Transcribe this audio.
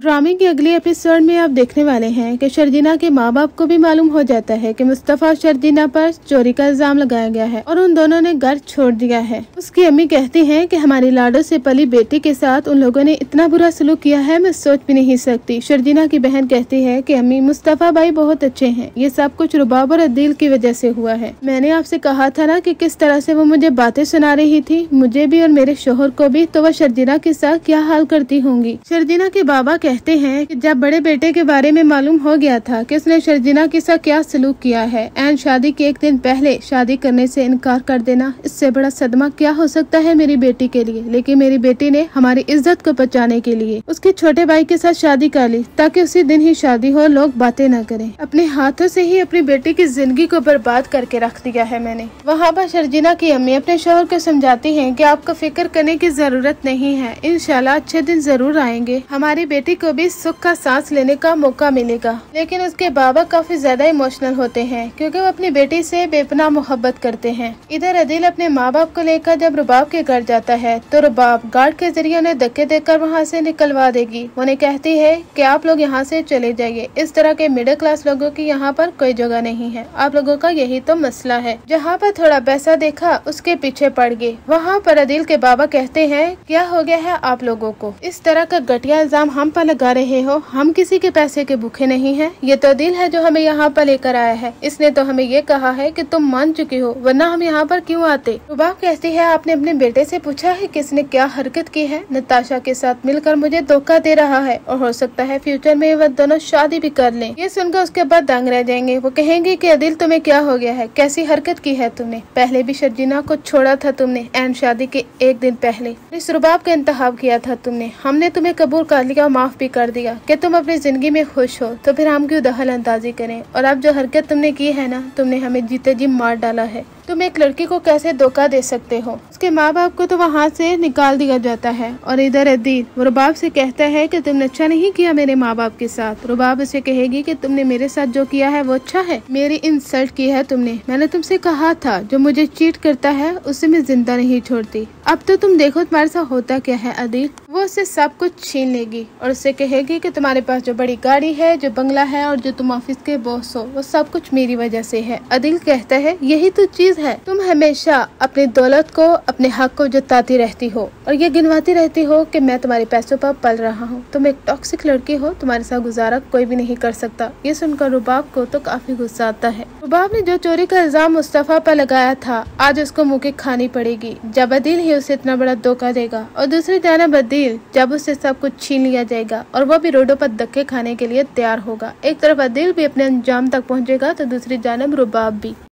ड्रामे के अगले एपिसोड में आप देखने वाले हैं कि शर्जीना के माँ बाप को भी मालूम हो जाता है कि मुस्तफ़ा और शर्जीना पर चोरी का इल्ज़ाम लगाया गया है और उन दोनों ने घर छोड़ दिया है। उसकी अम्मी कहती हैं कि हमारी लाडो से पली बेटी के साथ उन लोगों ने इतना बुरा सलूक किया है, मैं सोच भी नहीं सकती। शर्जीना की बहन कहती है की अम्मी, मुस्तफ़ा भाई बहुत अच्छे है। ये सब कुछ रुबाब और अदील की वजह से हुआ है। मैंने आपसे कहा था ना कि किस तरह से वो मुझे बातें सुना रही थी, मुझे भी और मेरे शोहर को भी तो वह शर्जीना के साथ क्या हाल करती होंगी? शर्जीना के बाबा कहते हैं कि जब बड़े बेटे के बारे में मालूम हो गया था कि उसने शर्जिना के साथ क्या सलूक किया है, एंड शादी के एक दिन पहले शादी करने से इनकार कर देना, इससे बड़ा सदमा क्या हो सकता है मेरी बेटी के लिए? लेकिन मेरी बेटी ने हमारी इज़्ज़त को बचाने के लिए उसके छोटे भाई के साथ शादी कर ली, ताकि उसी दिन ही शादी हो, लोग बातें न करें। अपने हाथों से ही अपनी बेटी की ज़िंदगी को बर्बाद करके रख दिया है मैंने। वहाँ पर शर्जिना की अम्मी अपने शोहर को समझाती है की आपको फ़िक्र करने की ज़रूरत नहीं है। इनशाला अच्छे दिन ज़रूर आएँगे। हमारी बेटी को भी सुख का सांस लेने का मौका मिलेगा। लेकिन उसके बाबा काफ़ी ज़्यादा इमोशनल होते हैं, क्योंकि वो अपनी बेटी से बेपना मोहब्बत करते हैं। इधर अदिल अपने माँ बाप को लेकर जब रुबाब के घर जाता है तो रुबाब गार्ड के ज़रिए उन्हें धक्के देकर वहाँ से निकलवा देगी। उन्हें कहती है कि आप लोग यहाँ से चले जाइए। इस तरह के मिडिल क्लास लोगों की यहाँ पर कोई जगह नहीं है। आप लोगों का यही तो मसला है। जहाँ पर थोड़ा पैसा देखा, उसके पीछे पड़ गए। वहाँ पर अदिल के बाबा कहते हैं, क्या हो गया है आप लोगों को? इस तरह का घटिया इल्ज़ाम हम पर लगा रहे हो? हम किसी के पैसे के भूखे नहीं हैं। ये तो दिल है जो हमें यहाँ पर लेकर आया है। इसने तो हमें ये कहा है कि तुम मान चुके हो, वरना हम यहाँ पर क्यों आते? रुबाब कहती है, आपने अपने बेटे से पूछा है किसने क्या हरकत की है? नताशा के साथ मिलकर मुझे धोखा दे रहा है। और हो सकता है फ्यूचर में वह दोनों शादी भी कर लें। ये सुनकर उसके बाद दंग रह जाएँगे। वो कहेंगे की अदिल, तुम्हें क्या हो गया है? कैसी हरकत की है तुमने? पहले भी शर्जीना को छोड़ा था तुमने एंड शादी के एक दिन पहले। इस रुबाब का इंतहा किया था तुमने। हमने तुम्हें कबूल कर लिया और माफ़ भी कर दिया कि तुम अपनी ज़िंदगी में खुश हो तो फिर हम क्यों दखल अंदाजी करें? और अब जो हरकत तुमने की है ना, तुमने हमें जीते जी मार डाला है। तुम एक लड़की को कैसे धोखा दे सकते हो? उसके माँ बाप को तो वहाँ से निकाल दिया जाता है। और इधर अदीर वो रुबाब से कहता है कि तुमने अच्छा नहीं किया मेरे माँ बाप के साथ। रुबाब उसे कहेगी कि तुमने मेरे साथ जो किया है वो अच्छा है। मेरी इंसल्ट की है तुमने। मैंने तुमसे कहा था, जो मुझे चीट करता है, उसे मैं ज़िंदा नहीं छोड़ती। अब तो तुम देखो तुम्हारे साथ होता क्या है अदील। वो उसे सब कुछ छीन लेगी और उसे कहेगी कि तुम्हारे पास जो बड़ी गाड़ी है, जो बंगला है और जो तुम ऑफ़िस के बॉस हो, वो सब कुछ मेरी वजह से है। अदिल कहता है, यही तो चीज़ है। तुम हमेशा अपनी दौलत को, अपने हक को जताती रहती हो और ये गिनवाती रहती हो कि मैं तुम्हारे पैसों पर पल रहा हूँ। तुम एक टॉक्सिक लड़की हो, तुम्हारे साथ गुजारा कोई भी नहीं कर सकता। ये सुनकर रुबाब को तो काफ़ी गुस्सा आता है। रुबाब ने जो चोरी का इल्ज़ाम मुस्तफ़ा पर लगाया था, आज उसको मुँह खानी पड़ेगी। जब अदील ही उसे इतना बड़ा धोखा देगा और दूसरी जानब अदिल, जब उससे सब कुछ छीन लिया जाएगा और वो भी रोडों पर धक्के खाने के लिए तैयार होगा। एक तरफ़ अदील भी अपने अंजाम तक पहुंचेगा तो दूसरी जानब रुबाब भी।